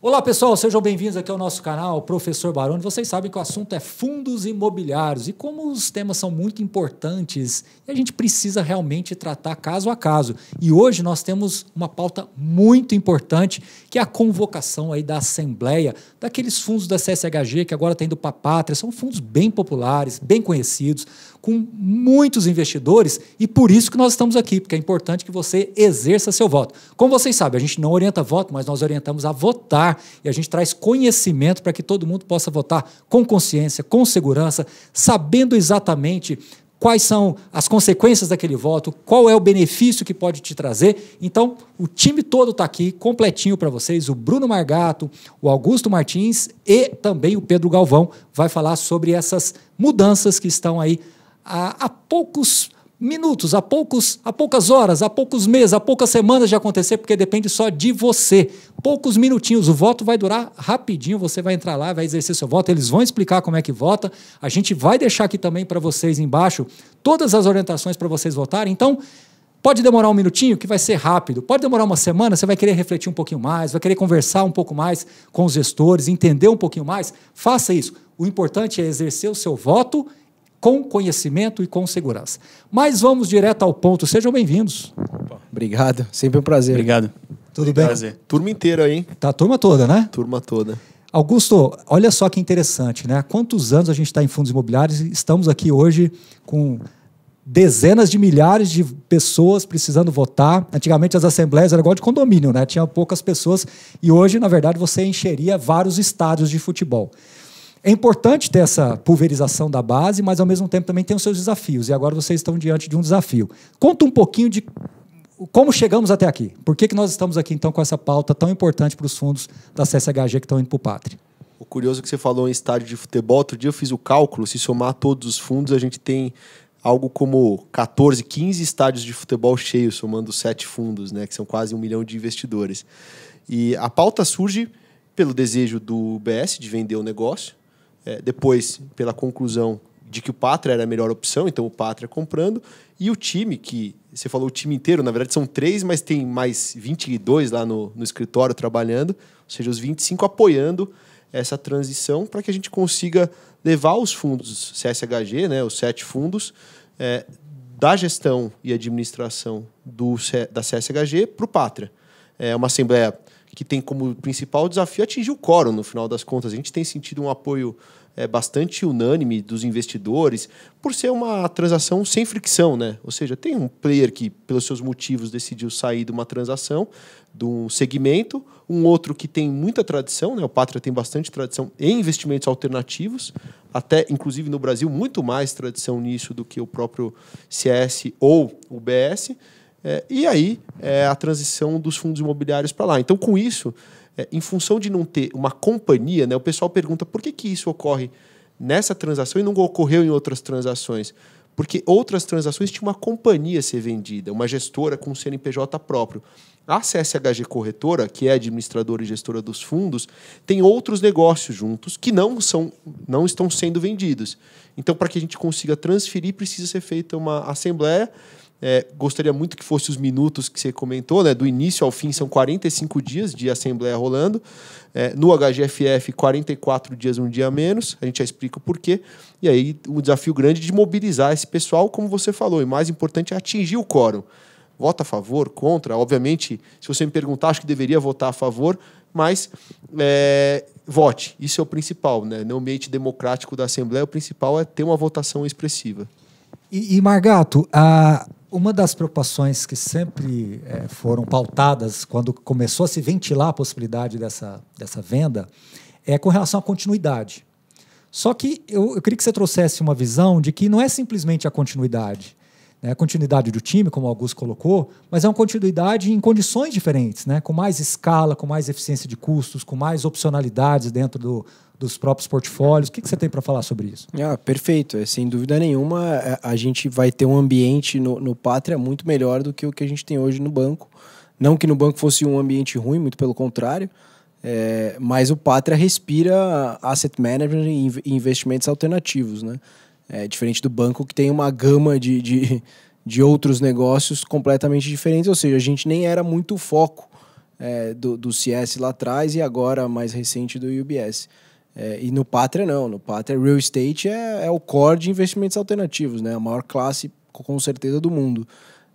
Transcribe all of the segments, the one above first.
Olá pessoal, sejam bem-vindos aqui ao nosso canal Professor Baroni. Vocês sabem que o assunto é fundos imobiliários e como os temas são muito importantes, a gente precisa realmente tratar caso a caso. E hoje nós temos uma pauta muito importante, que é a convocação aí da Assembleia daqueles fundos da CSHG que agora tem do Papátria, são fundos bem populares, bem conhecidos, com muitos investidores e por isso que nós estamos aqui, porque é importante que você exerça seu voto. Como vocês sabem, a gente não orienta voto, mas nós orientamos a votar e a gente traz conhecimento para que todo mundo possa votar com consciência, com segurança, sabendo exatamente quais são as consequências daquele voto, qual é o benefício que pode te trazer. Então, o time todo está aqui, completinho para vocês. O Bruno Margato, o Augusto Martins e também o Pedro Galvão vai falar sobre essas mudanças que estão aí há, há poucos minutos, há, poucos, há poucas horas, há poucos meses, há poucas semanas de acontecer, porque depende só de você. Poucos minutinhos, o voto vai durar rapidinho, você vai entrar lá, vai exercer seu voto, eles vão explicar como é que vota. A gente vai deixar aqui também para vocês embaixo todas as orientações para vocês votarem. Então, Pode demorar um minutinho, que vai ser rápido. Pode demorar uma semana, você vai querer refletir um pouquinho mais, vai querer conversar um pouco mais com os gestores, entender um pouquinho mais. Faça isso. O importante é exercer o seu voto com conhecimento e com segurança. Mas vamos direto ao ponto. Sejam bem-vindos. Obrigado, sempre um prazer. Obrigado. Tudo bem? Prazer. Turma inteira aí. Tá a turma toda, né? Turma toda. Augusto, olha só que interessante, né? Há quantos anos a gente está em fundos imobiliários e estamos aqui hoje com dezenas de milhares de pessoas precisando votar. Antigamente as assembleias eram igual de condomínio, né? Tinha poucas pessoas e hoje, na verdade, você encheria vários estádios de futebol. É importante ter essa pulverização da base, mas ao mesmo tempo também tem os seus desafios. E agora vocês estão diante de um desafio. Conta um pouquinho de como chegamos até aqui. Por que, que nós estamos aqui então com essa pauta tão importante para os fundos da CSHG que estão indo para o Pátria? O curioso é que você falou em estádio de futebol, outro dia eu fiz o cálculo, se somar todos os fundos, a gente tem algo como 14, 15 estádios de futebol cheios, somando sete fundos, né, que são quase um milhão de investidores. E a pauta surge pelo desejo do BS de vender o negócio, é, depois, pela conclusão de que o Pátria era a melhor opção, então o Pátria comprando, e o time, que você falou o time inteiro, na verdade são três, mas tem mais 22 lá no, no escritório trabalhando, ou seja, os 25 apoiando essa transição para que a gente consiga levar os fundos CSHG, né, os sete fundos, é, da gestão e administração do, da CSHG para o Pátria. É uma assembleia que tem como principal desafio atingir o quórum, no final das contas. A gente tem sentido um apoio é, bastante unânime dos investidores, por ser uma transação sem fricção, né? Ou seja, tem um player que, pelos seus motivos, decidiu sair de uma transação, de um segmento, um outro que tem muita tradição, né? O Pátria tem bastante tradição em investimentos alternativos, até inclusive no Brasil, muito mais tradição nisso do que o próprio CS ou o BS. É, e aí é a transição dos fundos imobiliários para lá. Então, com isso, é, em função de não ter uma companhia, né, o pessoal pergunta por que, que isso ocorre nessa transação e não ocorreu em outras transações. Porque outras transações tinham uma companhia a ser vendida, uma gestora com CNPJ próprio. A CSHG Corretora, que é administradora e gestora dos fundos, tem outros negócios juntos que não, são, não estão sendo vendidos. Então, para que a gente consiga transferir, precisa ser feita uma assembleia é, gostaria muito que fosse os minutos que você comentou, né? Do início ao fim são 45 dias de assembleia rolando. É, no HGFF, 44 dias, um dia a menos. A gente já explica o porquê. E aí, o desafio grande de mobilizar esse pessoal, como você falou. E mais importante é atingir o quórum. Vota a favor, contra. Obviamente, se você me perguntar, acho que deveria votar a favor, mas é, vote. Isso é o principal. Né? No ambiente democrático da Assembleia, o principal é ter uma votação expressiva. E, e Margato, a, uma das preocupações que sempre é, foram pautadas quando começou a se ventilar a possibilidade dessa, dessa venda é com relação à continuidade. Só que eu, eu queria que você trouxesse uma visão de que não é simplesmente a continuidade, né, a continuidade do time, como o Augusto colocou, mas é uma continuidade em condições diferentes, né, com mais escala, com mais eficiência de custos, com mais opcionalidades dentro do, dos próprios portfólios. O que, que você tem para falar sobre isso? Ah, perfeito. É, sem dúvida nenhuma, é, a gente vai ter um ambiente no, no Pátria muito melhor do que o que a gente tem hoje no banco. Não que no banco fosse um ambiente ruim, muito pelo contrário. É, mas o Pátria respira asset management e investimentos alternativos, né? É, diferente do banco que tem uma gama de, de, de outros negócios completamente diferentes, ou seja, a gente nem era muito foco é, do, do CS lá atrás e agora mais recente do UBS. É, e no Pátria não, no Pátria Real Estate é, é, o core de investimentos alternativos, né? A maior classe com certeza do mundo.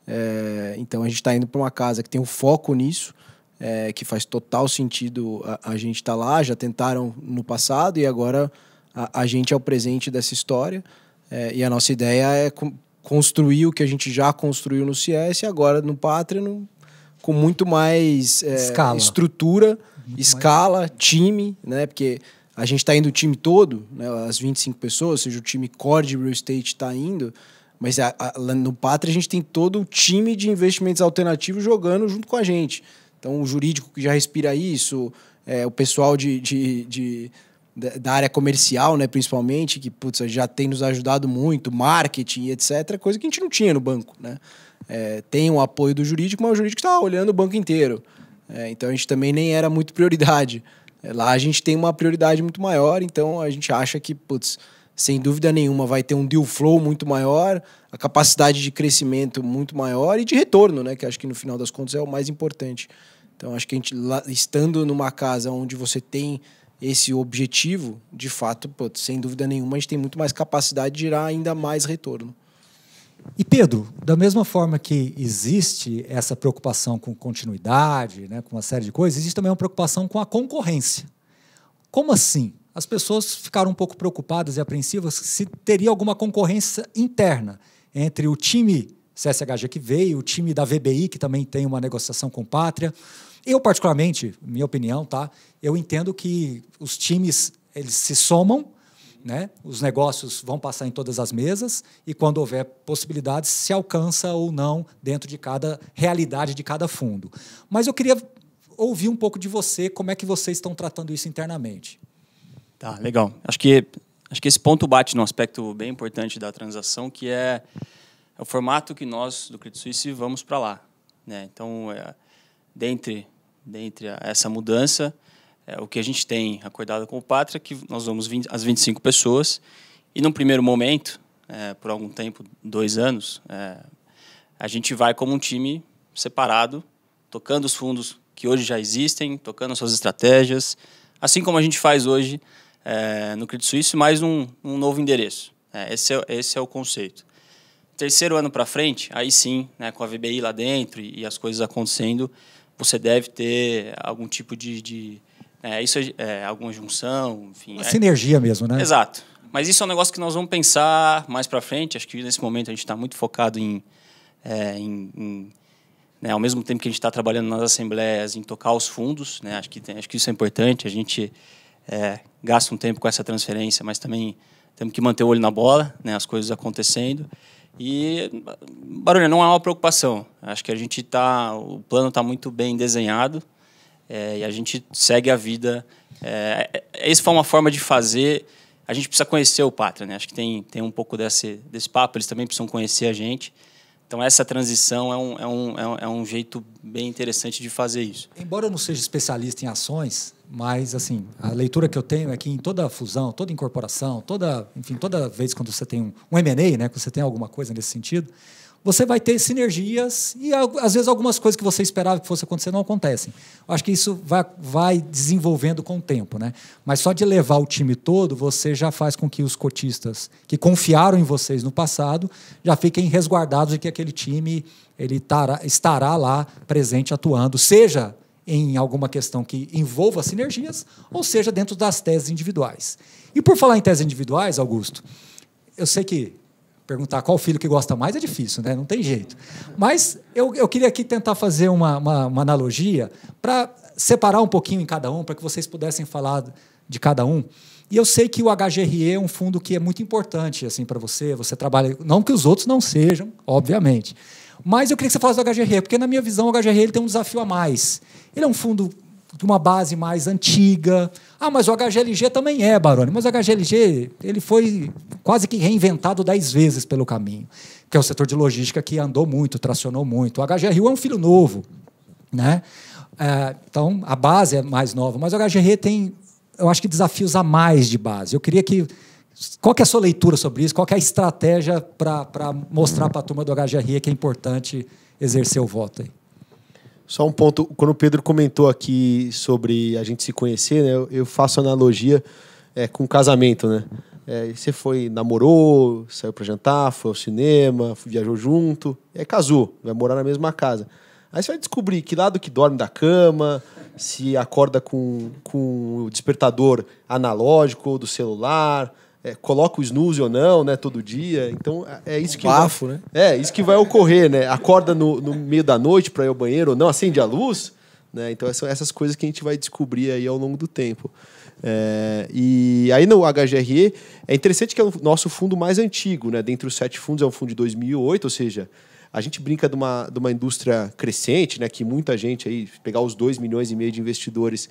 É, então a gente está indo para uma casa que tem um foco nisso, é, que faz total sentido a, a gente estar tá lá. Já tentaram no passado e agora a, a gente é o presente dessa história. É, e a nossa ideia é construir o que a gente já construiu no CS e agora no Pátria no, com muito mais é, estrutura, muito escala, mais... time, né? Porque a gente está indo o time todo, né, as 25 pessoas, ou seja, o time core de real estate está indo, mas a, a, no Pátria a gente tem todo o time de investimentos alternativos jogando junto com a gente. Então, o jurídico que já respira isso, é, o pessoal de, de, de, da área comercial, né, principalmente, que putz, já tem nos ajudado muito, marketing, etc., coisa que a gente não tinha no banco. Né? É, tem o apoio do jurídico, mas o jurídico está olhando o banco inteiro. É, então, a gente também nem era muito prioridade. Lá a gente tem uma prioridade muito maior, então a gente acha que, putz, sem dúvida nenhuma, vai ter um deal flow muito maior, a capacidade de crescimento muito maior e de retorno, né? Que acho que no final das contas é o mais importante. Então acho que a gente, estando numa casa onde você tem esse objetivo, de fato, putz, sem dúvida nenhuma, a gente tem muito mais capacidade de gerar ainda mais retorno. E Pedro, da mesma forma que existe essa preocupação com continuidade, né, com uma série de coisas, existe também uma preocupação com a concorrência. Como assim? As pessoas ficaram um pouco preocupadas e apreensivas se teria alguma concorrência interna entre o time CSHG que veio, o time da VBI, que também tem uma negociação com Pátria. Eu, particularmente, minha opinião, tá? Eu entendo que os times eles se somam né? Os negócios vão passar em todas as mesas e quando houver possibilidades se alcança ou não dentro de cada realidade de cada fundo. Mas eu queria ouvir um pouco de você, como é que vocês estão tratando isso internamente. Tá, legal. Acho que acho que esse ponto bate num aspecto bem importante da transação, que é, é o formato que nós do Credit Suisse vamos para lá, né? Então, é, dentre dentre essa mudança, é, o que a gente tem acordado com o Pátria é que nós vamos 20, as 25 pessoas e, num primeiro momento, é, por algum tempo, dois anos, é, a gente vai como um time separado, tocando os fundos que hoje já existem, tocando suas estratégias, assim como a gente faz hoje é, no Credit Suisse, mais um, um novo endereço. É, esse, é, esse é o conceito. Terceiro ano para frente, aí sim, né, com a VBI lá dentro e, e, as coisas acontecendo, você deve ter algum tipo de, de é, isso é, é alguma junção, enfim. Uma é... sinergia mesmo, né? Exato. Mas isso é um negócio que nós vamos pensar mais para frente. Acho que nesse momento a gente está muito focado em, é, em, em né, ao mesmo tempo que a gente está trabalhando nas assembleias, em tocar os fundos. Né, acho, que tem, acho que isso é importante. A gente é, gasta um tempo com essa transferência, mas também temos que manter o olho na bola, né, as coisas acontecendo. E barulho não é uma preocupação. Acho que a gente está, o plano está muito bem desenhado é, e a gente segue a vida. É, é, essa foi uma forma de fazer. A gente precisa conhecer o Pátria, né? Acho que tem, tem um pouco desse, desse papo, eles também precisam conhecer a gente. Então, essa transição é é, um, é, um, é um jeito bem interessante de fazer isso. Embora eu não seja especialista em ações, mas assim a leitura que eu tenho é que em toda fusão, toda incorporação, toda, enfim, toda vez quando você tem um, um M&A, né, quando você tem alguma coisa nesse sentido, você vai ter sinergias e às vezes algumas coisas que você esperava que fosse acontecer não acontecem. Acho que isso vai, vai desenvolvendo com o tempo, né? Mas só de levar o time todo, você já faz com que os cotistas que confiaram em vocês no passado já fiquem resguardados de que aquele time ele tará, estará lá presente atuando, seja em alguma questão que envolva sinergias, ou seja dentro das teses individuais. E por falar em teses individuais, Augusto, eu sei que perguntar qual filho que gosta mais é difícil, né? não tem jeito. Mas eu, eu queria aqui tentar fazer uma, uma, uma analogia para separar um pouquinho em cada um, para que vocês pudessem falar de cada um. E eu sei que o HGRE é um fundo que é muito importante assim para você. Você trabalha, não que os outros não sejam, obviamente. Mas eu queria que você falasse do HGRE, porque na minha visão o HGRE ele tem um desafio a mais. Ele é um fundo de uma base mais antiga. Ah, mas o HGLG também é, Baroni. Mas o HGLG ele foi quase que reinventado dez vezes pelo caminho, que é o setor de logística que andou muito, tracionou muito. O HGRU é um filho novo. Né? É, então, a base é mais nova. Mas o HGR tem, eu acho que, desafios a mais de base. Eu queria que... Qual que é a sua leitura sobre isso? Qual que é a estratégia para mostrar para a turma do HGR que é importante exercer o voto aí? Só um ponto, quando o Pedro comentou aqui sobre a gente se conhecer, né, eu, faço analogia é, com casamento, né? É, você foi, namorou, saiu para jantar, foi ao cinema, viajou junto, aí casou, vai morar na mesma casa. Aí você vai descobrir que lado que dorme da cama, se acorda com, com o despertador analógico ou do celular, é, coloca o snooze ou não, né, todo dia. Então é isso que bafo, vai, né? É isso que vai ocorrer, né? Acorda no, no meio da noite para ir ao banheiro ou não, acende a luz, né? Então são essas coisas que a gente vai descobrir aí ao longo do tempo. É, e aí no HGRE é interessante que é o nosso fundo mais antigo, né? Dentre os sete fundos é um fundo de 2008, ou seja, a gente brinca de uma, de uma indústria crescente, né? Que muita gente aí pegar os 2 milhões e meio de investidores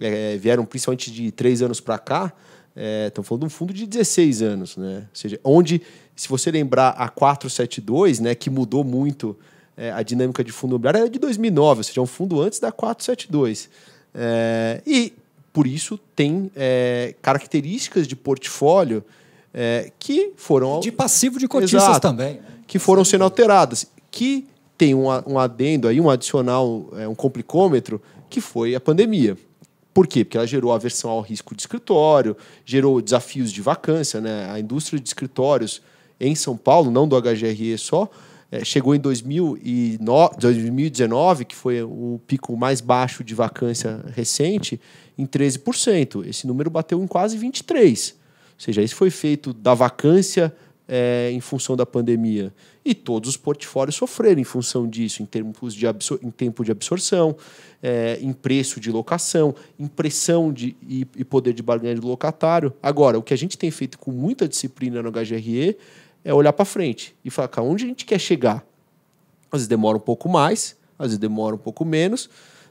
é, vieram principalmente de três anos para cá. Estamos é, falando de um fundo de 16 anos, né? Ou seja, onde, se você lembrar a 472, né, que mudou muito é, a dinâmica de fundo imobiliário, era de 2009, ou seja, é um fundo antes da 472. É, e por isso tem é, características de portfólio é, que foram. De passivo de cotistas Exato, também. Que foram sendo alteradas. Que tem um, um adendo aí, um adicional, é, um complicômetro, que foi a pandemia. Por quê? Porque ela gerou aversão ao risco de escritório, gerou desafios de vacância. Né? A indústria de escritórios em São Paulo, não do HGRE só, é, chegou em 2019, que foi o pico mais baixo de vacância recente, em 13%. Esse número bateu em quase 23%. Ou seja, isso foi feito da vacância é, em função da pandemia. E todos os portfólios sofreram em função disso, em, termos de em tempo de absorção, é, em preço de locação, impressão de, e, e poder de barganha do locatário. Agora, o que a gente tem feito com muita disciplina no HGRE é olhar para frente e falar, onde a gente quer chegar? Às vezes demora um pouco mais, às vezes demora um pouco menos,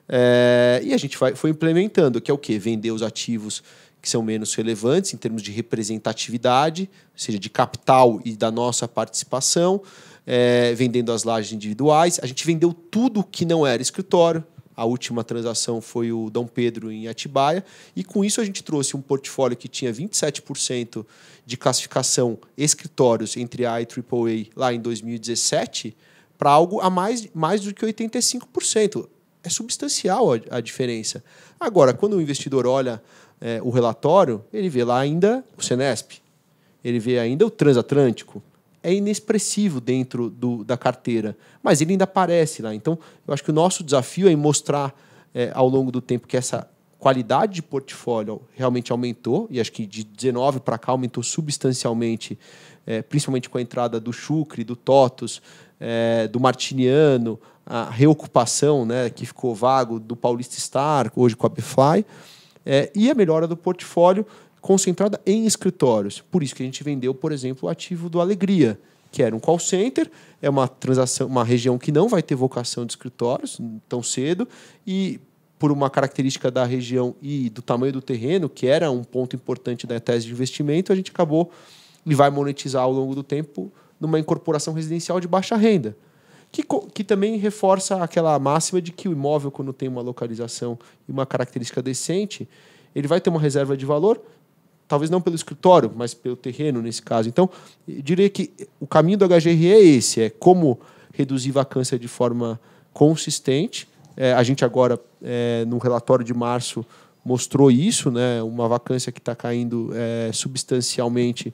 é, e a gente vai, foi implementando, que é o quê? Vender os ativos que são menos relevantes em termos de representatividade, ou seja, de capital e da nossa participação, é, vendendo as lajes individuais. A gente vendeu tudo que não era escritório. A última transação foi o Dom Pedro em Atibaia. E com isso a gente trouxe um portfólio que tinha 27% de classificação escritórios entre A e AAA lá em 2017 para algo a mais, mais do que 85% é substancial a, a diferença. Agora, quando o investidor olha é, o relatório, ele vê lá ainda o Senesp, ele vê ainda o transatlântico. É inexpressivo dentro do, da carteira, mas ele ainda aparece lá. Então, eu acho que o nosso desafio é mostrar é, ao longo do tempo que essa qualidade de portfólio realmente aumentou, e acho que de 19 para cá aumentou substancialmente, é, principalmente com a entrada do Chucre, do Totos, é, do Martiniano, a reocupação né, que ficou vago do Paulista Star, hoje com a Bfly, é, e a melhora do portfólio concentrada em escritórios. Por isso que a gente vendeu, por exemplo, o ativo do Alegria, que era um call center, é uma transação, uma região que não vai ter vocação de escritórios tão cedo, e por uma característica da região e do tamanho do terreno, que era um ponto importante da tese de investimento, a gente acabou e vai monetizar ao longo do tempo numa incorporação residencial de baixa renda que, que também reforça aquela máxima de que o imóvel, quando tem uma localização e uma característica decente, ele vai ter uma reserva de valor, talvez não pelo escritório, mas pelo terreno nesse caso. Então, diria que o caminho do HGRE é esse, é como reduzir vacância de forma consistente. É, a gente agora, é, no relatório de março, mostrou isso, né? uma vacância que está caindo é, substancialmente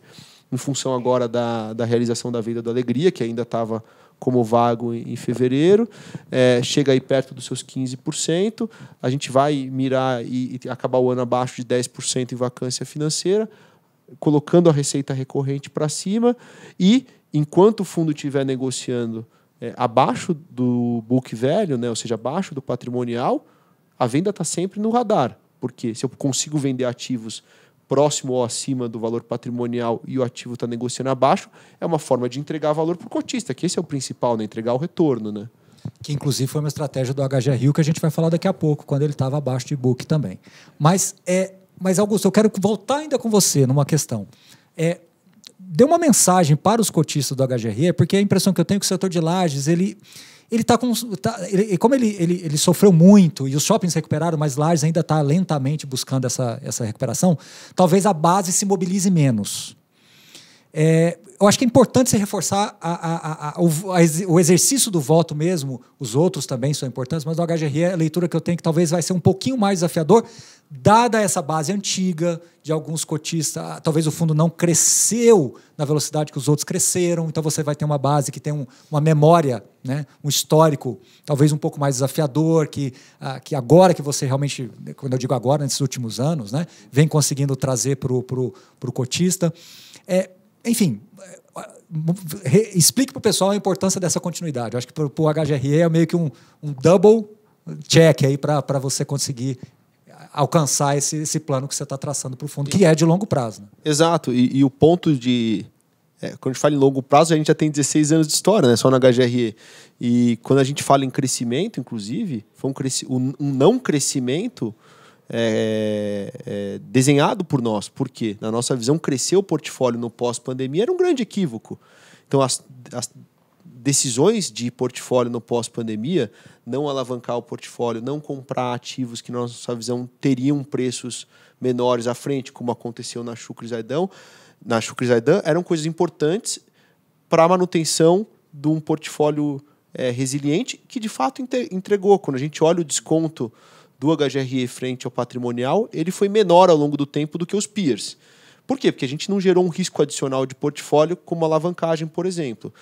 em função agora da, da realização da venda da alegria, que ainda estava como vago em fevereiro, é, chega aí perto dos seus 15%, a gente vai mirar e, e acabar o ano abaixo de 10% em vacância financeira, colocando a receita recorrente para cima e, enquanto o fundo estiver negociando é, abaixo do book velho, né, ou seja, abaixo do patrimonial, a venda está sempre no radar, porque se eu consigo vender ativos próximo ou acima do valor patrimonial e o ativo está negociando abaixo, é uma forma de entregar valor para o cotista, que esse é o principal, né? entregar o retorno. Né? Que inclusive foi uma estratégia do HG que a gente vai falar daqui a pouco, quando ele estava abaixo de book também. Mas, é, mas, Augusto, eu quero voltar ainda com você numa questão. É, deu uma mensagem para os cotistas do HGRE, porque a impressão que eu tenho é que o setor de lajes, ele ele está com. Tá, ele, como ele, ele, ele sofreu muito e os shoppings recuperaram, mas Lages ainda está lentamente buscando essa, essa recuperação, talvez a base se mobilize menos. É, eu acho que é importante você reforçar a, a, a, o, exercício do voto mesmo. Os outros também são importantes, mas o HGRE, a leitura que eu tenho que talvez vai ser um pouquinho mais desafiador, dada essa base antiga de alguns cotistas. Ah, talvez o fundo não cresceu na velocidade que os outros cresceram, então você vai ter uma base que tem um, uma memória, né, um histórico talvez um pouco mais desafiador, que, uh, que agora que você realmente, quando eu digo agora, nesses últimos anos, né, vem conseguindo trazer para o cotista. É, enfim, explique para o pessoal a importância dessa continuidade. Eu acho que para o HGRE é meio que um, um double check aí para você conseguir alcançar esse, esse plano que você está traçando para o fundo, que é de longo prazo. Né? Exato, e, e, o ponto de. É, quando a gente fala em longo prazo, a gente já tem 16 anos de história, né? Só na HGRE. E quando a gente fala em crescimento, inclusive, foi um, um não crescimento é, é, desenhado por nós. Por quê? Na nossa visão, crescer o portfólio no pós-pandemia era um grande equívoco. Então, as, as decisões de portfólio no pós-pandemia, não alavancar o portfólio, não comprar ativos que, na nossa visão, teriam preços menores à frente, como aconteceu na Chucre na Chucre eram coisas importantes para a manutenção de um portfólio é, resiliente que, de fato, entregou. Quando a gente olha o desconto do HGRE frente ao patrimonial, ele foi menor ao longo do tempo do que os peers. Por quê? Porque a gente não gerou um risco adicional de portfólio como alavancagem, por exemplo.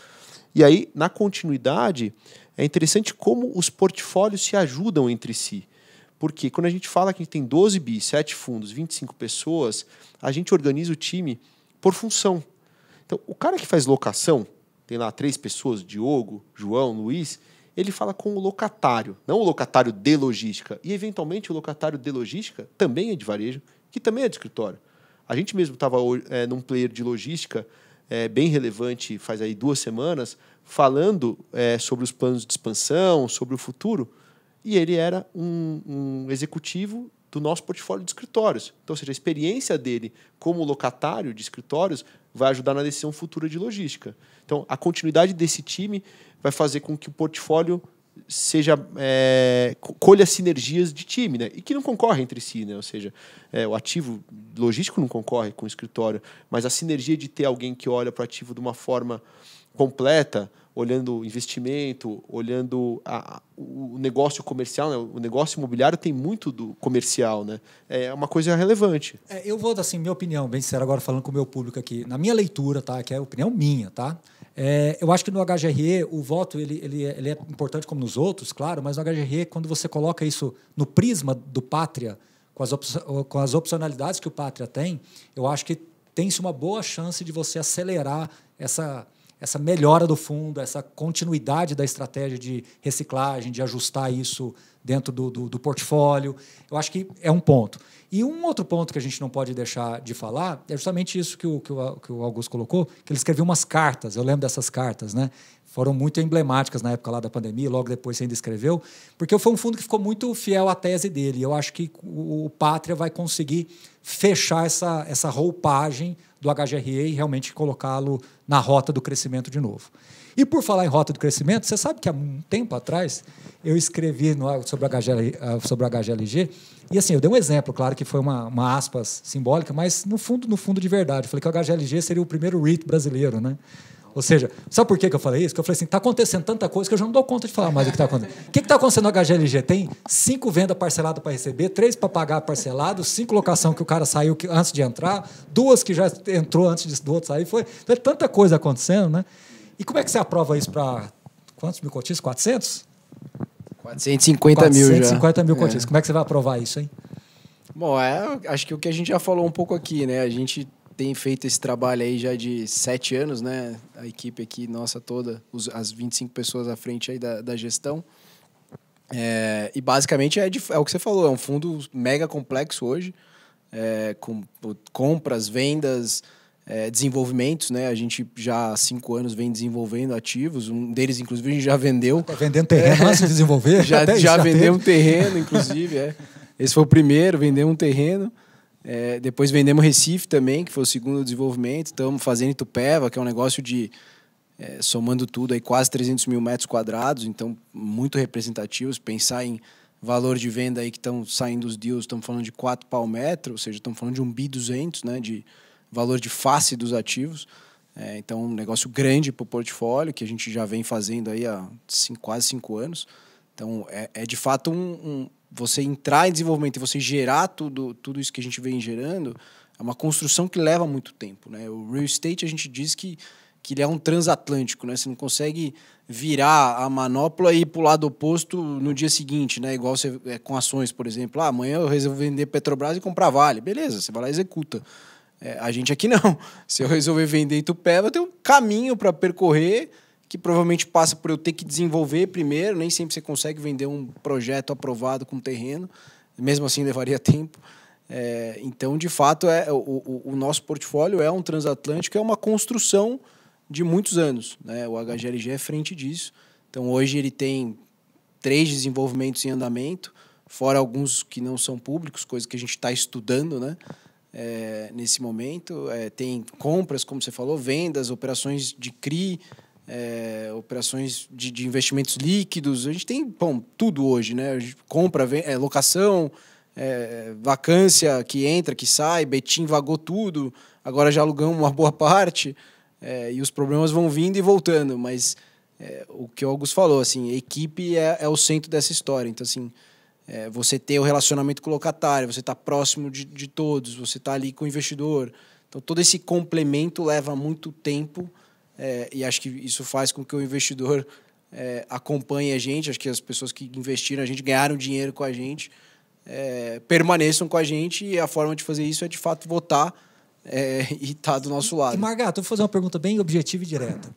E aí, na continuidade, é interessante como os portfólios se ajudam entre si. Porque quando a gente fala que a gente tem 12 bi, 7 fundos, 25 pessoas, a gente organiza o time por função. Então, o cara que faz locação, tem lá três pessoas, Diogo, João, Luiz, ele fala com o locatário, não o locatário de logística. E, eventualmente, o locatário de logística também é de varejo, que também é de escritório. A gente mesmo estava é, num player de logística é, bem relevante faz aí duas semanas, falando é, sobre os planos de expansão, sobre o futuro, e ele era um, um executivo do nosso portfólio de escritórios. Então, ou seja, a experiência dele como locatário de escritórios vai ajudar na decisão futura de logística. Então, a continuidade desse time vai fazer com que o portfólio seja é, colha sinergias de time, né? E que não concorre entre si, né? Ou seja, é, o ativo logístico não concorre com o escritório, mas a sinergia de ter alguém que olha para o ativo de uma forma completa, olhando investimento, olhando a, o negócio comercial, né? o negócio imobiliário tem muito do comercial, né? É uma coisa relevante. É, eu vou dar assim minha opinião, bem sincero agora falando com o meu público aqui, na minha leitura, tá? Que é a opinião minha, tá? É, eu acho que no HGRE o voto ele, ele, ele é importante como nos outros, claro, mas no HGRE quando você coloca isso no prisma do pátria, com as, com as opcionalidades que o pátria tem, eu acho que tem-se uma boa chance de você acelerar essa essa melhora do fundo, essa continuidade da estratégia de reciclagem, de ajustar isso dentro do, do, do, portfólio. Eu acho que é um ponto. E um outro ponto que a gente não pode deixar de falar é justamente isso que o, que o, que o Augusto colocou, que ele escreveu umas cartas, eu lembro dessas cartas, né? foram muito emblemáticas na época lá da pandemia, logo depois você ainda escreveu, porque foi um fundo que ficou muito fiel à tese dele. Eu acho que o, Pátria vai conseguir fechar essa, essa roupagem do HGRE e realmente colocá-lo na rota do crescimento de novo. E por falar em rota do crescimento, você sabe que há um tempo atrás eu escrevi no, sobre, HGL, ah, sobre o HGLG e assim, eu dei um exemplo, claro que foi uma, uma aspas simbólica, mas no fundo, no fundo de verdade. Eu falei que o HGLG seria o primeiro REIT brasileiro, né? Ou seja, sabe por que eu falei isso? Que eu falei assim, está acontecendo tanta coisa que eu já não dou conta de falar mais o que está acontecendo. O que está acontecendo no HGLG? Tem cinco vendas parceladas para receber, três para pagar parcelado, cinco locação que o cara saiu antes de entrar, duas que já entrou antes do outro sair. Foi é tanta coisa acontecendo, né? E como é que você aprova isso para quantos mil cotistas? 400? 450 mil já. 450 mil cotistas. É. Como é que você vai aprovar isso, hein? Bom, é, acho que o que a gente já falou um pouco aqui, né? A gente tem feito esse trabalho aí já de sete anos, né? A equipe aqui, nossa toda, os, as 25 pessoas à frente aí da, da gestão. É, e basicamente é, de, é, o que você falou, é um fundo mega complexo hoje, é, com compras, vendas, é, desenvolvimentos, né? A gente já há cinco anos vem desenvolvendo ativos, um deles, inclusive, a gente já vendeu. Tá vendendo terreno antes de desenvolver? já, já, já vendeu um terreno, inclusive, é. Esse foi o primeiro, vendeu um terreno. É, depois vendemos Recife também, que foi o segundo desenvolvimento. Estamos fazendo Itupeva, que é um negócio de, é, somando tudo, aí quase 300 mil metros quadrados, então muito representativos. Pensar em valor de venda aí que estão saindo os deals, estamos falando de 4 pau metro, ou seja, estamos falando de um bi 200, né, de valor de face dos ativos. É, então, um negócio grande para o portfólio, que a gente já vem fazendo aí há cinco, quase cinco anos. Então, é, é de fato um, um, Você entrar em desenvolvimento e você gerar tudo, tudo isso que a gente vem gerando, é uma construção que leva muito tempo. Né? O real estate, a gente diz que, que ele é um transatlântico. Né? Você não consegue virar a manopla e ir para o lado oposto no dia seguinte, né? igual você, é, com ações, por exemplo. Ah, amanhã eu resolvo vender Petrobras e comprar Vale. Beleza, você vai lá e executa. É, a gente aqui não. Se eu resolver vender Itupeva, eu tenho um caminho para percorrer que provavelmente passa por eu ter que desenvolver primeiro. Nem sempre você consegue vender um projeto aprovado com terreno. Mesmo assim, levaria tempo. É, então, de fato, é, o, o, o, nosso portfólio é um transatlântico, é uma construção de muitos anos. Né? O HGLG é frente disso. Então, hoje ele tem três desenvolvimentos em andamento, fora alguns que não são públicos, coisas que a gente está estudando, né? é, nesse momento. É, tem compras, como você falou, vendas, operações de CRI, é, operações de, de, investimentos líquidos. A gente tem bom, tudo hoje, né? compra, é, locação, é, vacância que entra, que sai, Betim vagou tudo, agora já alugamos uma boa parte. É, e os problemas vão vindo e voltando, mas o que o Augusto falou, assim, equipe é, é o centro dessa história. Então, assim, é, você ter o relacionamento com o locatário, você está próximo de, de todos, você está ali com o investidor. Então, todo esse complemento leva muito tempo é, e acho que isso faz com que o investidor é, acompanhe a gente. Acho que as pessoas que investiram a gente, ganharam dinheiro com a gente, é, permaneçam com a gente e a forma de fazer isso é, de fato, votar é, e estar tá do nosso lado. E, Margato, vou fazer uma pergunta bem objetiva e direta.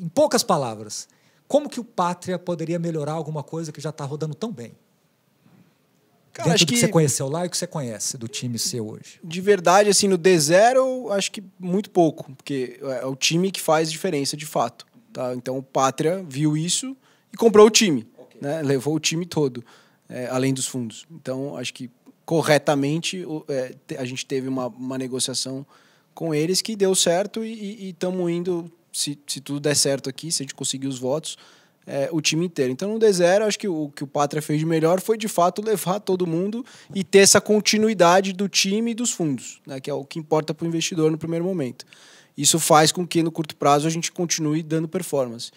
Em poucas palavras, como que o Pátria poderia melhorar alguma coisa que já está rodando tão bem? Cara, Dentro acho que, que você conheceu lá e o que você conhece do time seu hoje? De verdade, assim, no D0, acho que muito pouco, porque é o time que faz diferença de fato. Tá? Então o Pátria viu isso e comprou o time, okay. né? levou o time todo, é, além dos fundos. Então acho que corretamente é, a gente teve uma, uma negociação com eles que deu certo e estamos indo, se, se tudo der certo aqui, se a gente conseguir os votos, é, o time inteiro. Então, no D0, acho que o que o Pátria fez de melhor foi, de fato, levar todo mundo e ter essa continuidade do time e dos fundos, né, que é o que importa para o investidor no primeiro momento. Isso faz com que, no curto prazo, a gente continue dando performance.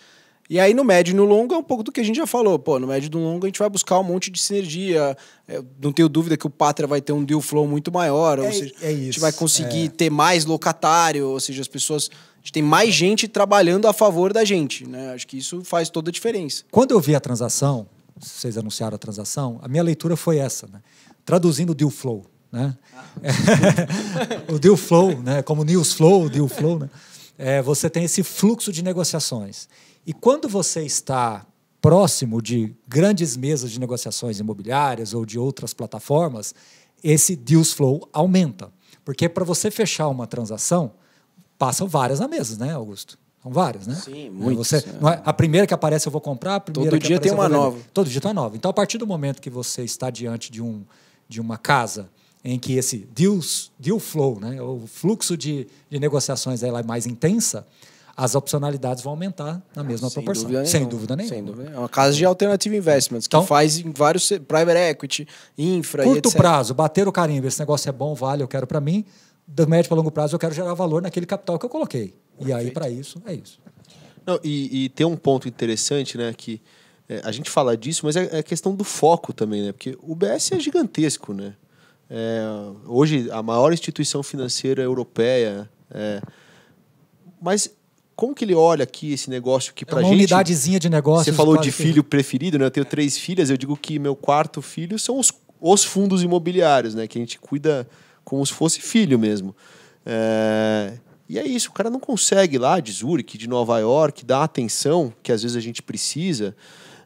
E aí, no médio e no longo, é um pouco do que a gente já falou. Pô, no médio e no longo, a gente vai buscar um monte de sinergia. Eu é, não tenho dúvida que o Pátria vai ter um deal flow muito maior. É, seja, é a gente vai conseguir é. ter mais locatário, ou seja, as pessoas gente tem mais gente trabalhando a favor da gente. Né? Acho que isso faz toda a diferença. Quando eu vi a transação, vocês anunciaram a transação, a minha leitura foi essa, né? traduzindo o deal flow. Né? Ah. o deal flow, né? como news flow, deal flow, né? É, você tem esse fluxo de negociações. E quando você está próximo de grandes mesas de negociações imobiliárias ou de outras plataformas, esse deal flow aumenta. Porque para você fechar uma transação, passam várias na mesa, né, Augusto? São várias, né? Sim, muitas. Você, é. a primeira que aparece eu vou comprar, a primeira Todo que dia tem uma nova. Todo dia tem uma nova. Então, a partir do momento que você está diante de, um, de uma casa em que esse deal, deal flow, né, o fluxo de, de negociações é mais intensa, as opcionalidades vão aumentar na mesma Sem proporção. Dúvida sem dúvida nenhuma. Sem dúvida. É uma casa de alternative investments então, que faz em vários private equity, infra curto prazo, bater o carimbo, esse negócio é bom, vale, eu quero para mim do médio para longo prazo eu quero gerar valor naquele capital que eu coloquei. Perfeito. E aí, para isso, é isso. Não, e, e, tem um ponto interessante, né? Que é, a gente fala disso, mas é, é questão do foco também, né? Porque o BS é gigantesco, né? É, hoje, a maior instituição financeira europeia. É, mas como que ele olha aqui esse negócio que para é uma gente... unidadezinha de negócio. Você falou de filho que... preferido, né? Eu tenho três filhas, eu digo que meu quarto filho são os, os fundos imobiliários, né? Que a gente cuida como se fosse filho mesmo. É... E é isso, o cara não consegue lá de Zurich, de Nova York, dar a atenção que às vezes a gente precisa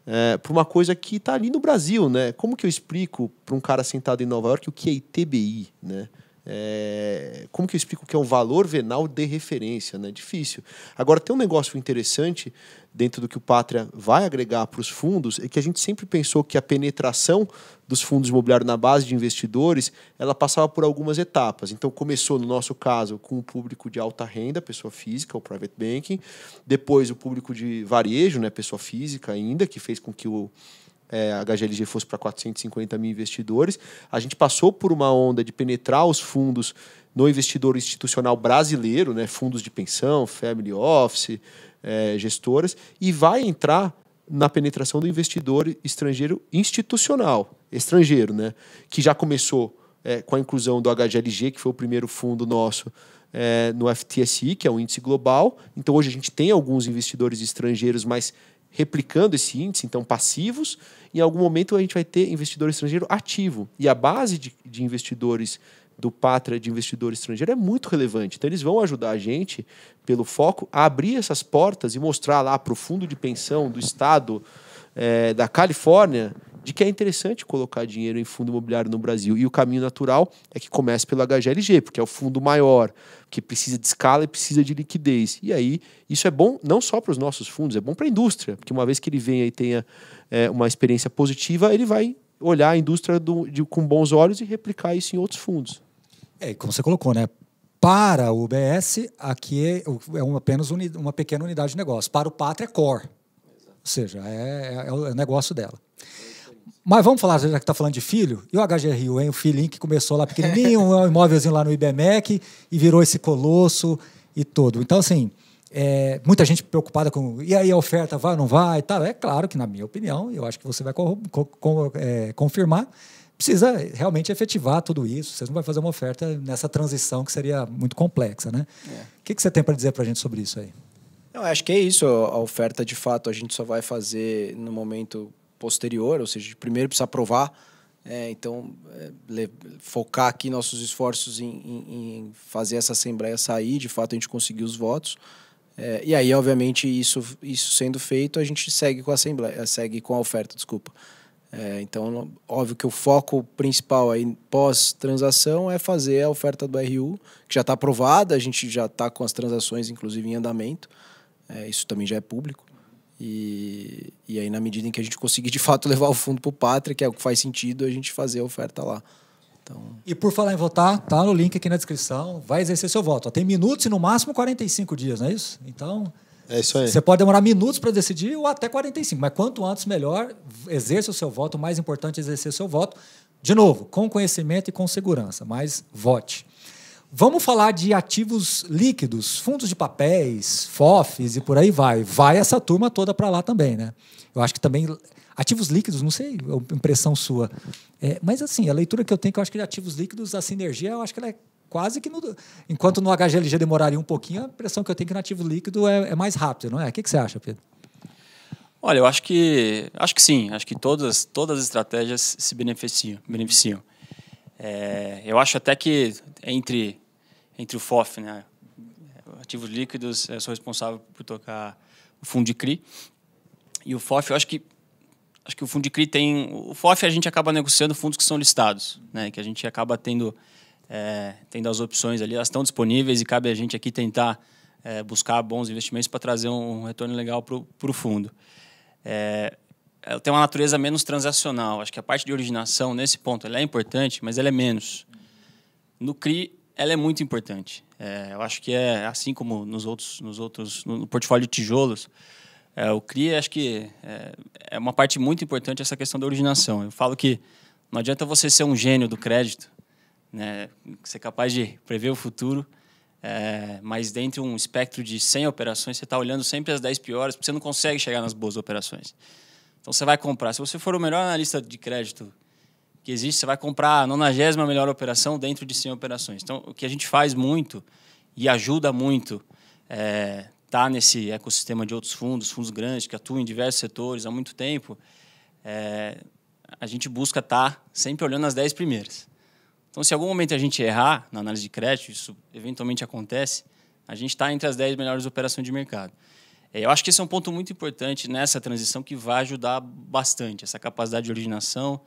é, para uma coisa que está ali no Brasil, né? Como que eu explico para um cara sentado em Nova York o que é ITBI, né? É, como que eu explico que é um valor venal de referência? Né? Difícil. Agora, tem um negócio interessante dentro do que o Pátria vai agregar para os fundos, é que a gente sempre pensou que a penetração dos fundos imobiliários na base de investidores, ela passava por algumas etapas. Então, começou, no nosso caso, com o público de alta renda, pessoa física, o private banking, depois o público de varejo, né, pessoa física ainda, que fez com que o é, a HGLG fosse para 450 mil investidores. A gente passou por uma onda de penetrar os fundos no investidor institucional brasileiro, né, fundos de pensão, family office, é, gestoras, e vai entrar na penetração do investidor estrangeiro institucional, estrangeiro, né, que já começou é, com a inclusão do HGLG, que foi o primeiro fundo nosso é, no FTSI, que é um índice global. Então hoje a gente tem alguns investidores estrangeiros, mas replicando esse índice, então passivos. Em algum momento a gente vai ter investidor estrangeiro ativo. E a base de, de investidores do Pátria de investidor estrangeiro é muito relevante. Então, eles vão ajudar a gente, pelo foco, a abrir essas portas e mostrar lá para o fundo de pensão do Estado é, da Califórnia de que é interessante colocar dinheiro em fundo imobiliário no Brasil. E o caminho natural é que comece pelo HGLG, porque é o fundo maior, que precisa de escala e precisa de liquidez. E aí, isso é bom não só para os nossos fundos, é bom para a indústria, porque uma vez que ele venha e tenha é, uma experiência positiva, ele vai olhar a indústria do, de, com bons olhos e replicar isso em outros fundos. É, como você colocou, né? Para o UBS, aqui é, é uma, apenas uni, uma pequena unidade de negócio. Para o Pátria é core. Ou seja, é, é, é o negócio dela. Mas vamos falar, já que está falando de filho, e o HGRU, hein? O filhinho que começou lá pequenininho, um imóvelzinho lá no IBMEC e virou esse colosso e tudo. Então, assim, é, muita gente preocupada com e aí a oferta vai ou não vai? Tá, é claro que, na minha opinião, eu acho que você vai co co é, confirmar, precisa realmente efetivar tudo isso. Você não vai fazer uma oferta nessa transição que seria muito complexa, né? É. O que, que você tem para dizer para a gente sobre isso aí? Eu acho que é isso. A oferta, de fato, a gente só vai fazer no momento posterior, ou seja, primeiro precisa aprovar. É, então, é, focar aqui nossos esforços em, em, em, fazer essa Assembleia sair, de fato a gente conseguir os votos. É, e aí, obviamente, isso, isso sendo feito, a gente segue com a Assembleia, segue com a oferta, desculpa. É, então, óbvio que o foco principal aí pós-transação é fazer a oferta do RU, que já está aprovada, a gente já está com as transações, inclusive, em andamento. É, isso também já é público. E, e aí, na medida em que a gente conseguir de fato levar o fundo para o Pátria, que é o que faz sentido, a gente fazer a oferta lá. Então... E por falar em votar, tá no link aqui na descrição, vai exercer seu voto. Tem minutos e no máximo 45 dias, não é isso? Então, é isso aí. Você pode demorar minutos para decidir ou até 45, mas quanto antes, melhor. Exerça o seu voto. O mais importante é exercer o seu voto. De novo, com conhecimento e com segurança, mas vote. Vamos falar de ativos líquidos, fundos de papéis, FOFs e por aí vai. Vai essa turma toda para lá também, né? Eu acho que também ativos líquidos, não sei, a impressão sua. É, mas assim, a leitura que eu tenho, que eu acho que de ativos líquidos, a sinergia, eu acho que ela é quase que no, enquanto no HGLG demoraria um pouquinho, a impressão que eu tenho que no ativo líquido é, é mais rápido, não é? O que, que você acha, Pedro? Olha, eu acho que acho que sim, acho que todas todas as estratégias se beneficiam, beneficiam. É, eu acho até que entre entre o FOF, né, ativos líquidos, eu sou responsável por tocar o fundo de CRI e o FOF, eu acho que acho que o fundo de CRI tem o FOF a gente acaba negociando fundos que são listados, né, que a gente acaba tendo é, tendo as opções ali, elas estão disponíveis e cabe a gente aqui tentar é, buscar bons investimentos para trazer um retorno legal para o fundo. É, ela tem uma natureza menos transacional. Acho que a parte de originação, nesse ponto, ela é importante, mas ela é menos. No CRI, ela é muito importante. É, eu acho que é assim como nos outros, nos outros no portfólio de tijolos, é, o CRI acho que é, é, uma parte muito importante essa questão da originação. Eu falo que não adianta você ser um gênio do crédito né, ser capaz de prever o futuro, é, mas dentro de um espectro de 100 operações, você está olhando sempre as 10 piores, porque você não consegue chegar nas boas operações. Então você vai comprar. Se você for o melhor analista de crédito que existe, você vai comprar a 90 melhor operação dentro de 100 operações. Então o que a gente faz muito e ajuda muito é, tá nesse ecossistema de outros fundos, fundos grandes que atuam em diversos setores há muito tempo, é, a gente busca estar tá sempre olhando as 10 primeiras. Então, se em algum momento a gente errar na análise de crédito, isso eventualmente acontece, a gente está entre as 10 melhores operações de mercado. É, eu acho que esse é um ponto muito importante nessa transição que vai ajudar bastante, essa capacidade de originação.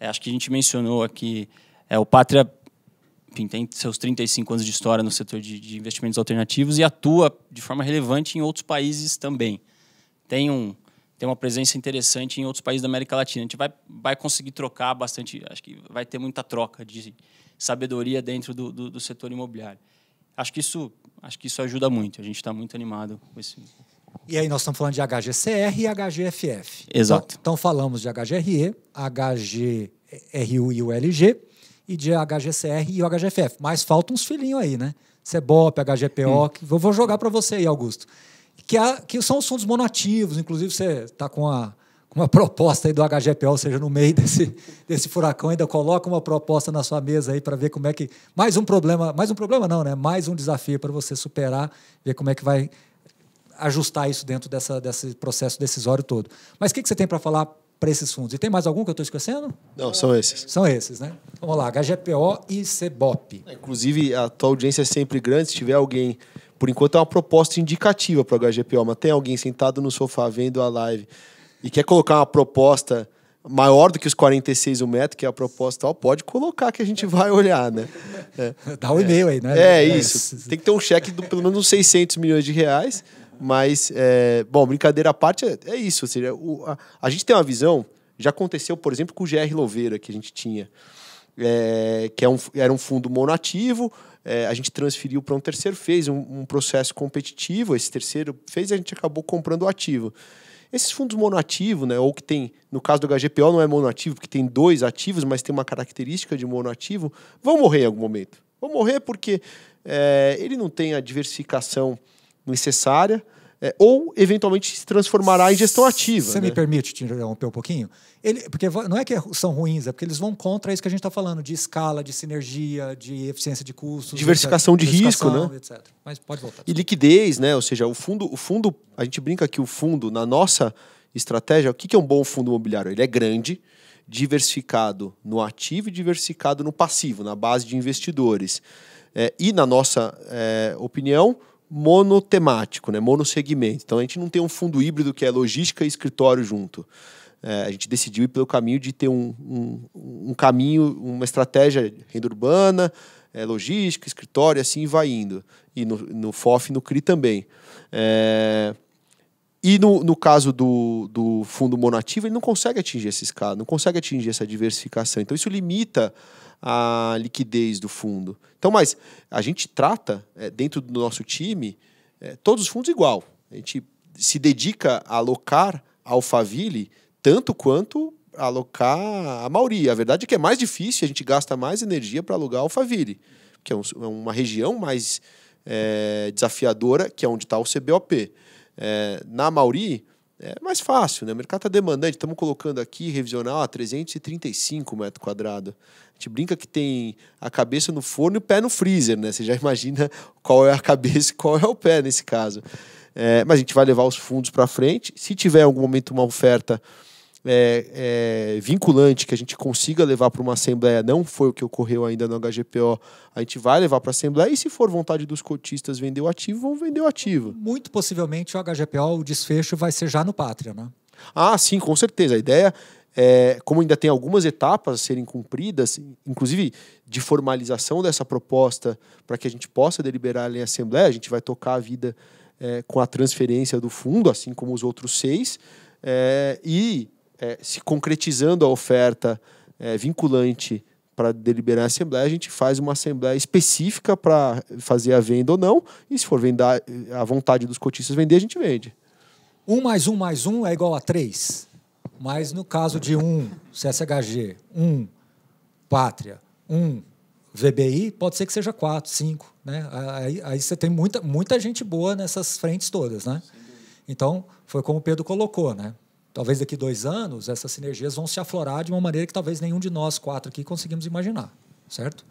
É, acho que a gente mencionou aqui, é, o Pátria enfim, tem seus 35 anos de história no setor de, de, investimentos alternativos e atua de forma relevante em outros países também. Tem um, tem uma presença interessante em outros países da América Latina. A gente vai, vai conseguir trocar bastante, acho que vai ter muita troca de sabedoria dentro do, do, do setor imobiliário. Acho que isso, acho que isso ajuda muito. A gente está muito animado com esse. E aí nós estamos falando de HGCR e HGFF. Exato. Então, então falamos de HGRE, HGRU e ULG e de HGCR e o HGFF. Mas faltam uns filhinhos aí, né? CEBOP, HGPO, hum. que eu vou jogar para você aí, Augusto. Que, que são os fundos monativos, inclusive você está com a uma proposta aí do HGPO, ou seja, no meio desse, desse furacão, ainda coloca uma proposta na sua mesa aí para ver como é que. Mais um problema, mais um problema não, né? Mais um desafio para você superar, ver como é que vai ajustar isso dentro dessa, desse processo decisório todo. Mas o que, que você tem para falar para esses fundos? E tem mais algum que eu estou esquecendo? Não, são esses. São esses, né? Vamos lá, HGPO e CEBOP. Inclusive, a tua audiência é sempre grande. Se tiver alguém, por enquanto é uma proposta indicativa para o HGPO, mas tem alguém sentado no sofá vendo a live e quer colocar uma proposta maior do que os 46 o metro, que é a proposta tal, pode colocar que a gente vai olhar, né? É. Dá um e-mail aí, né? É, é isso. Tem que ter um cheque de pelo menos uns 600 milhões de reais, mas, é, bom, brincadeira à parte, é, é isso. Ou seja, o, a, a, gente tem uma visão, já aconteceu, por exemplo, com o GR Louveira, que a gente tinha, é, que é um, era um fundo monativo, é, a gente transferiu para um terceiro, fez um, um processo competitivo, esse terceiro fez, a gente acabou comprando o ativo. Esses fundos monoativos, né, ou que tem, no caso do HGPO não é monoativo, porque tem dois ativos, mas tem uma característica de monoativo, vão morrer em algum momento. Vão morrer porque é, ele não tem a diversificação necessária, é, ou eventualmente se transformará em gestão ativa. Você né? me permite te interromper um pouquinho? Ele, porque não é que são ruins, é porque eles vão contra isso que a gente está falando, de escala, de sinergia, de eficiência de custos. Diversificação etc. de Diversificação, risco, né? Etc. Mas pode voltar. E liquidez, né? Ou seja, o fundo, o fundo, a gente brinca que o fundo, na nossa estratégia, o que é um bom fundo imobiliário? Ele é grande, diversificado no ativo e diversificado no passivo, na base de investidores. É, e, na nossa é, opinião, monotemático, né? monossegmento. Então a gente não tem um fundo híbrido que é logística e escritório junto. É, a gente decidiu ir pelo caminho de ter um, um, um caminho, uma estratégia renda urbana, é, logística, escritório, assim vai indo. E no, no FOF e no CRI também. É, e no, no caso do, do fundo monativo, ele não consegue atingir essa escala, não consegue atingir essa diversificação. Então isso limita a liquidez do fundo. Então, mas a gente trata, é, dentro do nosso time, é, todos os fundos igual. A gente se dedica a alocar Alphaville tanto quanto alocar a Mauri. A verdade é que é mais difícil, a gente gasta mais energia para alugar Alphaville, que é, um, é uma região mais é, desafiadora, que é onde está o CBOP. É, na Mauri, é mais fácil, né? O mercado está demandante. Estamos colocando aqui revisional a 335 metros quadrados. A gente brinca que tem a cabeça no forno e o pé no freezer, né? Você já imagina qual é a cabeça e qual é o pé nesse caso. É, mas a gente vai levar os fundos para frente. Se tiver em algum momento uma oferta é, é, vinculante que a gente consiga levar para uma assembleia, não foi o que ocorreu ainda no HGPO, a gente vai levar para a assembleia e se for vontade dos cotistas vender o ativo, vão vender o ativo. Muito possivelmente o HGPO, o desfecho vai ser já no Pátria, né? Ah, sim, com certeza. A ideia é, como ainda tem algumas etapas a serem cumpridas, inclusive de formalização dessa proposta para que a gente possa deliberar em assembleia, a gente vai tocar a vida é, com a transferência do fundo, assim como os outros seis, é, e é, se concretizando a oferta é, vinculante para deliberar a assembleia, a gente faz uma assembleia específica para fazer a venda ou não, e se for vender a vontade dos cotistas vender, a gente vende. Um mais um mais um é igual a três. Mas no caso de um CSHG, um Pátria, um VBI, pode ser que seja quatro, cinco. Né? Aí, aí você tem muita, muita gente boa nessas frentes todas. Né? Então, foi como o Pedro colocou. Né? Talvez daqui dois anos, essas sinergias vão se aflorar de uma maneira que talvez nenhum de nós quatro aqui conseguimos imaginar, certo?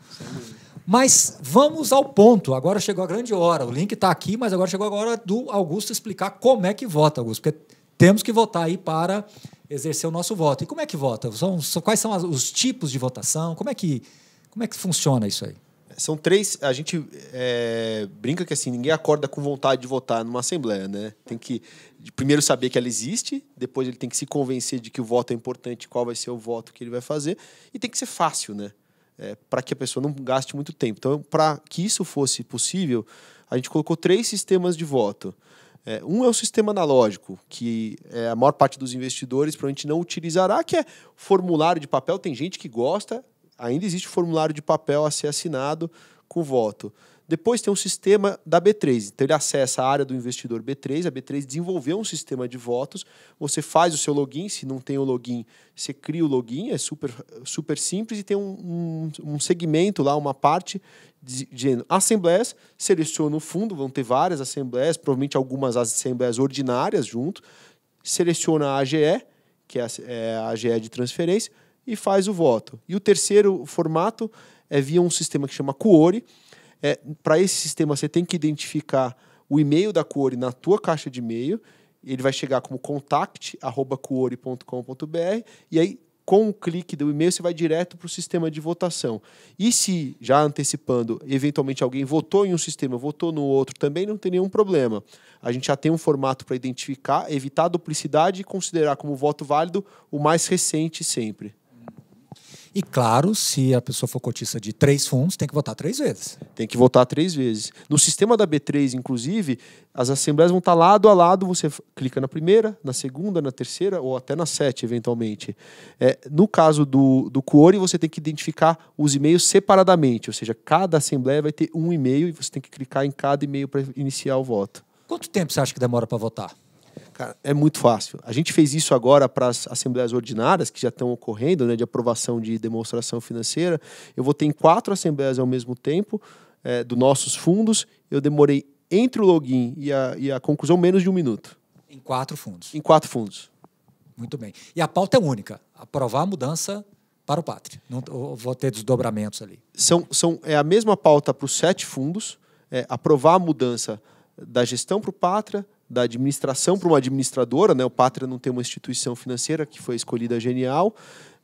Mas vamos ao ponto. Agora chegou a grande hora. O link está aqui, mas agora chegou a hora do Augusto explicar como é que vota, Augusto, porque temos que votar aí para exercer o nosso voto. E como é que vota? São, quais são os tipos de votação? Como é que, como é que funciona isso aí? São três. A gente é, brinca que assim ninguém acorda com vontade de votar numa assembleia, né? Tem que primeiro saber que ela existe, depois ele tem que se convencer de que o voto é importante, qual vai ser o voto que ele vai fazer, e tem que ser fácil, né? É, para que a pessoa não gaste muito tempo. Então, para que isso fosse possível, a gente colocou três sistemas de voto. É, um é o sistema analógico, que é, a maior parte dos investidores provavelmente não utilizará, que é formulário de papel. Tem gente que gosta, ainda existe formulário de papel a ser assinado com voto. Depois tem um sistema da B3. Então ele acessa a área do investidor B3. A B3 desenvolveu um sistema de votos. Você faz o seu login. Se não tem o login, você cria o login. É super, super simples e tem um, um, um segmento lá, uma parte dizendo assembleias. Seleciona o fundo. Vão ter várias assembleias, provavelmente algumas assembleias ordinárias junto. Seleciona a AGE, que é a, é a AGE de transferência, e faz o voto. E o terceiro formato é via um sistema que chama Cuore é, Para esse sistema, você tem que identificar o e-mail da Cuore na tua caixa de e-mail. Ele vai chegar como contact.cuore.com.br e aí, com o clique do e-mail, você vai direto para o sistema de votação. E se, já antecipando, eventualmente alguém votou em um sistema, votou no outro, também não tem nenhum problema. A gente já tem um formato para identificar, evitar duplicidade e considerar como voto válido o mais recente sempre. E claro, se a pessoa for cotista de três fundos, tem que votar três vezes. Tem que votar três vezes. No sistema da B3, inclusive, as assembleias vão estar lado a lado. Você clica na primeira, na segunda, na terceira ou até na sete, eventualmente. É, no caso do, do Quori, você tem que identificar os e-mails separadamente. Ou seja, cada assembleia vai ter um e-mail e você tem que clicar em cada e-mail para iniciar o voto. Quanto tempo você acha que demora para votar? Cara, é muito fácil. A gente fez isso agora para as assembleias ordinárias que já estão ocorrendo, né, de aprovação de demonstração financeira. Eu votei em quatro assembleias ao mesmo tempo, é, dos nossos fundos. Eu demorei entre o login e a, e a conclusão menos de um minuto. Em quatro fundos. Em quatro fundos. Muito bem. E a pauta é única: aprovar a mudança para o Pátria. Não vou ter desdobramentos ali. São, são, é a mesma pauta para os sete fundos: é, aprovar a mudança da gestão para o Pátria, da administração para uma administradora, né? o Pátria não tem uma instituição financeira que foi escolhida genial.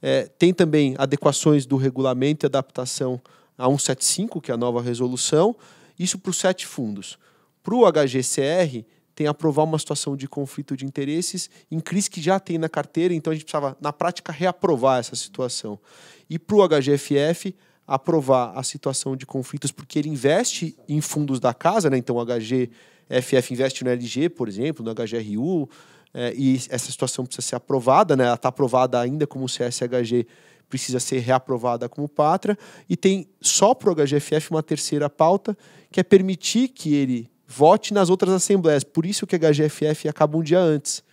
É, tem também adequações do regulamento e adaptação a 175, que é a nova resolução, isso para os sete fundos. Para o HGCR, tem aprovar uma situação de conflito de interesses em crise que já tem na carteira, então a gente precisava, na prática, reaprovar essa situação. E para o HGFF, aprovar a situação de conflitos, porque ele investe em fundos da casa, né? então o HG FF investe no LG, por exemplo, no HGRU, é, e essa situação precisa ser aprovada, né? ela está aprovada ainda como CSHG, precisa ser reaprovada como pátria, e tem só para o HGFF uma terceira pauta, que é permitir que ele vote nas outras assembleias. Por isso que a HGFF acaba um dia antes,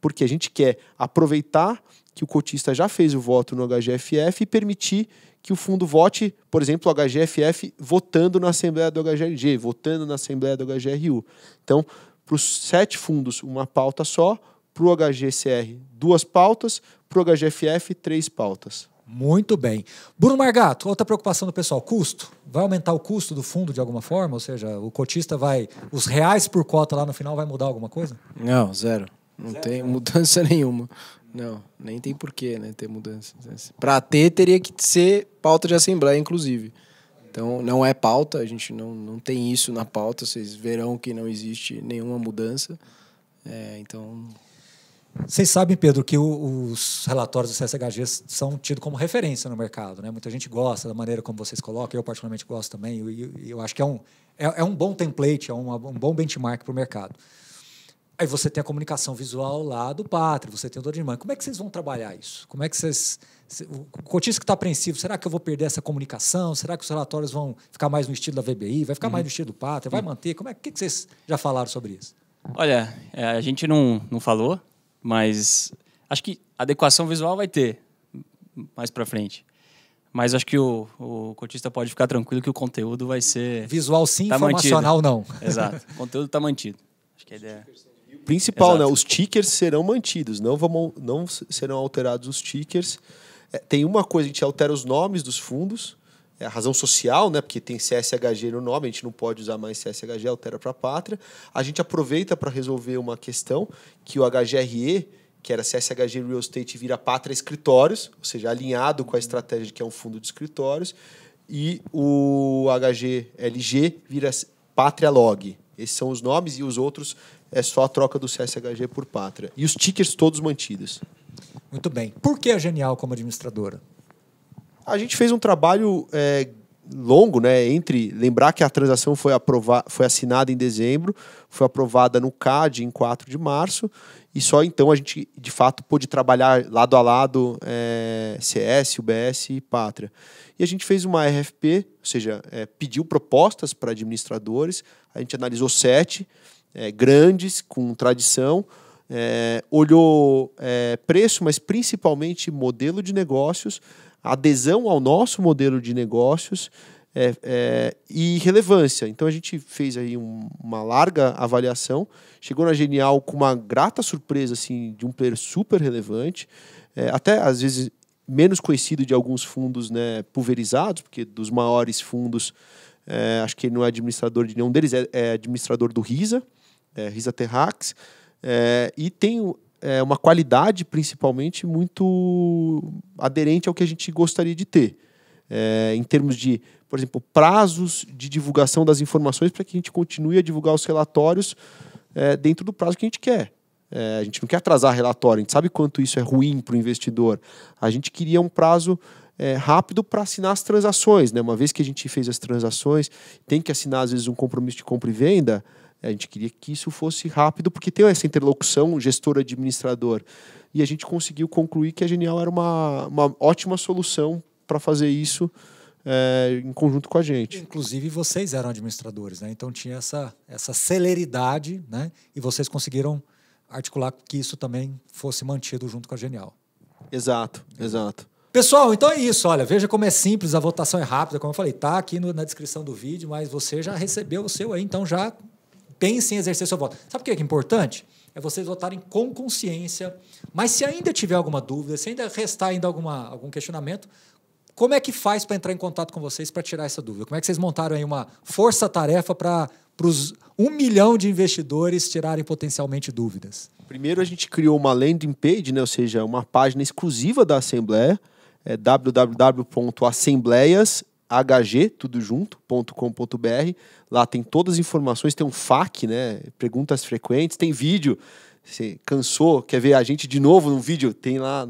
porque a gente quer aproveitar que o cotista já fez o voto no HGFF e permitir que o fundo vote, por exemplo, o HGFF votando na Assembleia do HGRG, votando na Assembleia do HGRU. Então, para os sete fundos, uma pauta só, para o HGCR, duas pautas, para o HGFF, três pautas. Muito bem. Bruno Margato, outra preocupação do pessoal, custo. Vai aumentar o custo do fundo de alguma forma? Ou seja, o cotista vai. Os reais por cota lá no final vai mudar alguma coisa? Não, zero. Não zero, tem mudança nenhuma. Não, nem tem porquê, né, ter mudanças. Para ter, teria que ser pauta de assembleia, inclusive. Então, não é pauta, a gente não, não tem isso na pauta, vocês verão que não existe nenhuma mudança. É, então... Vocês sabem, Pedro, que os relatórios do CSHG são tidos como referência no mercado. Né? Muita gente gosta da maneira como vocês colocam, eu particularmente gosto também. E eu, eu, acho que é um, é, é um bom template, é um, um bom benchmark para o mercado. Aí você tem a comunicação visual lá do Pátria, você tem o de mãe. Como é que vocês vão trabalhar isso? Como é que vocês. O cotista que está apreensivo, será que eu vou perder essa comunicação? Será que os relatórios vão ficar mais no estilo da VBI? Vai ficar uhum. mais no estilo do Pátria? Vai uhum. manter? Como é que, que vocês já falaram sobre isso? Olha, é, a gente não, não falou, mas acho que adequação visual vai ter mais para frente. Mas acho que o, o cotista pode ficar tranquilo que o conteúdo vai ser. Visual sim, tá informacional mantido. não. Exato. O conteúdo está mantido. Acho que a ideia principal, né? Os tickers serão mantidos, não, vão, não serão alterados os tickers. É, tem uma coisa, a gente altera os nomes dos fundos, é a razão social, né? Porque tem CSHG no nome, a gente não pode usar mais CSHG, altera para pátria. A gente aproveita para resolver uma questão que o HGRE, que era CSHG Real Estate, vira pátria escritórios, ou seja, alinhado com a estratégia de que é um fundo de escritórios, e o HGLG vira pátria log. Esses são os nomes e os outros é só a troca do CSHG por pátria. E os tickers todos mantidos. Muito bem. Por que a Genial como administradora? A gente fez um trabalho é, longo, né? Entre lembrar que a transação foi, aprova foi assinada em dezembro, foi aprovada no CAD em 4 de março, e só então a gente de fato pôde trabalhar lado a lado é, CS, UBS e Pátria. E a gente fez uma RFP, ou seja, é, pediu propostas para administradores, a gente analisou sete é, grandes, com tradição, é, olhou é, preço, mas principalmente modelo de negócios adesão ao nosso modelo de negócios é, é, e relevância. Então a gente fez aí um, uma larga avaliação, chegou na Genial com uma grata surpresa assim de um player super relevante, é, até às vezes menos conhecido de alguns fundos né, pulverizados, porque dos maiores fundos é, acho que ele não é administrador de nenhum deles, é, é administrador do Risa, é, Risa Terrax, é, e tem é, uma qualidade, principalmente, muito aderente ao que a gente gostaria de ter. É, em termos de, por exemplo, prazos de divulgação das informações para que a gente continue a divulgar os relatórios é, dentro do prazo que a gente quer. É, a gente não quer atrasar relatório, a gente sabe quanto isso é ruim para o investidor. A gente queria um prazo é, rápido para assinar as transações. Né? Uma vez que a gente fez as transações, tem que assinar, às vezes, um compromisso de compra e venda. A gente queria que isso fosse rápido, porque tem essa interlocução gestor-administrador. E a gente conseguiu concluir que a Genial era uma, uma ótima solução para fazer isso é, em conjunto com a gente. Inclusive, vocês eram administradores, né? então tinha essa, essa celeridade, né? e vocês conseguiram articular que isso também fosse mantido junto com a Genial. Exato, exato. Pessoal, então é isso. Olha, veja como é simples, a votação é rápida, como eu falei, tá aqui no, na descrição do vídeo, mas você já recebeu o seu aí, então já pense em exercer seu voto. Sabe o que é, importante? É vocês votarem com consciência. Mas se ainda tiver alguma dúvida, se ainda restar ainda alguma, algum questionamento, como é que faz para entrar em contato com vocês para tirar essa dúvida? Como é que vocês montaram aí uma força-tarefa para os um milhão de investidores tirarem potencialmente dúvidas? Primeiro a gente criou uma landing page, né, ou seja, uma página exclusiva da Assembleia, é www.assembleias hg, tudo junto.com.br. Lá tem todas as informações, tem um FAQ, né? Perguntas frequentes, tem vídeo. Você cansou, quer ver a gente de novo no vídeo? Tem lá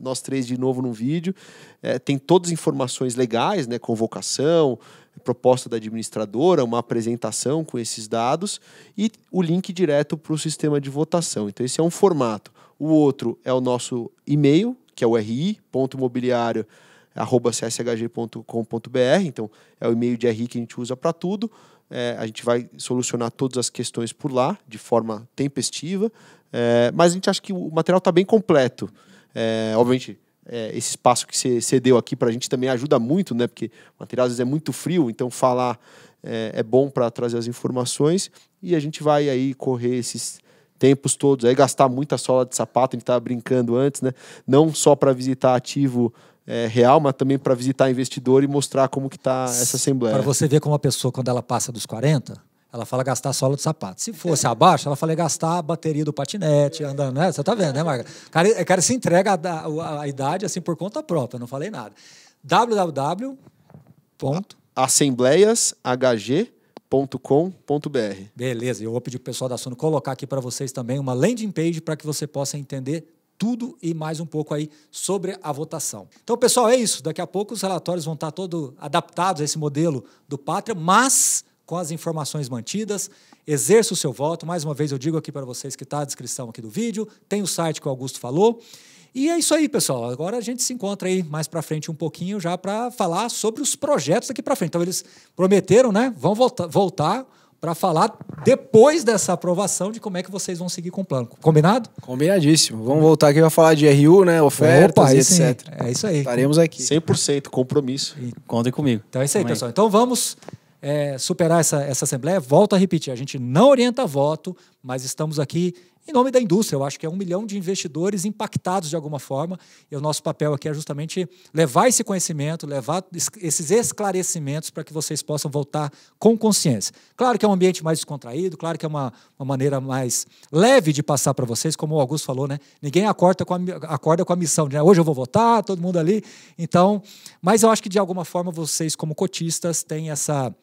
nós três de novo no vídeo. É, tem todas as informações legais, né? Convocação, proposta da administradora, uma apresentação com esses dados e o link direto para o sistema de votação. Então, esse é um formato. O outro é o nosso e-mail, que é o ri.imobiliário.com arroba cshg.com.br, então é o e-mail de RI que a gente usa para tudo. É, a gente vai solucionar todas as questões por lá, de forma tempestiva, é, mas a gente acha que o material está bem completo. É, obviamente, é, esse espaço que você cedeu aqui para a gente também ajuda muito, né? porque o material às vezes é muito frio, então falar é, é bom para trazer as informações e a gente vai aí correr esses tempos todos, aí gastar muita sola de sapato, a gente estava brincando antes, né? não só para visitar ativo é, real, mas também para visitar investidor e mostrar como que está essa assembleia. Para você ver como a pessoa, quando ela passa dos 40, ela fala gastar sola de sapato. Se fosse abaixo, ela fala gastar a bateria do patinete, andando, né? Você tá vendo, né, Marga? O cara, cara se entrega a, a, a, idade assim por conta própria, não falei nada. www. assembleiashg.com.br. Beleza, eu vou pedir para o pessoal da Sono colocar aqui para vocês também uma landing page para que você possa entender tudo e mais um pouco aí sobre a votação. Então, pessoal, é isso. Daqui a pouco os relatórios vão estar todos adaptados a esse modelo do Pátria, mas com as informações mantidas. Exerça o seu voto. Mais uma vez, eu digo aqui para vocês que está a descrição aqui do vídeo, tem o site que o Augusto falou. E é isso aí, pessoal. Agora a gente se encontra aí mais para frente um pouquinho já para falar sobre os projetos daqui para frente. Então, eles prometeram, né? Vão voltar, voltar para falar depois dessa aprovação de como é que vocês vão seguir com o plano. Combinado? Combinadíssimo. Vamos voltar aqui para falar de RU, né? Ofertas Opa, e etc. Sim. É isso aí. Estaremos aqui. 100% compromisso. E contem comigo. Então é isso aí, Também. pessoal. Então vamos é, superar essa, essa assembleia. Volto a repetir, a gente não orienta voto, mas estamos aqui em nome da indústria. Eu acho que é um milhão de investidores impactados de alguma forma. E o nosso papel aqui é justamente levar esse conhecimento, levar esses esclarecimentos para que vocês possam voltar com consciência. Claro que é um ambiente mais descontraído, claro que é uma, uma maneira mais leve de passar para vocês, como o Augusto falou, né? Ninguém acorda com a, acorda com a missão de né? hoje eu vou votar, todo mundo ali. Então, mas eu acho que de alguma forma vocês, como cotistas, têm essa.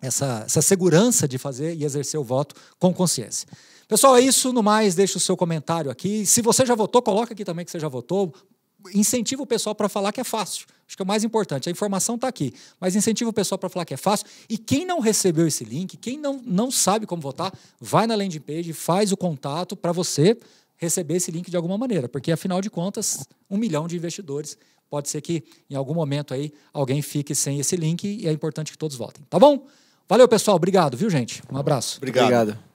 Essa, essa segurança de fazer e exercer o voto com consciência. Pessoal, é isso. No mais, deixe o seu comentário aqui. Se você já votou, coloca aqui também que você já votou. incentiva o pessoal para falar que é fácil. Acho que é o mais importante. A informação está aqui, mas incentiva o pessoal para falar que é fácil. E quem não recebeu esse link, quem não, não sabe como votar, vai na landing page, faz o contato para você receber esse link de alguma maneira, porque afinal de contas, um milhão de investidores. Pode ser que em algum momento aí alguém fique sem esse link e é importante que todos votem. Tá bom? Valeu, pessoal. Obrigado, viu, gente? Um abraço. Obrigado. Obrigado.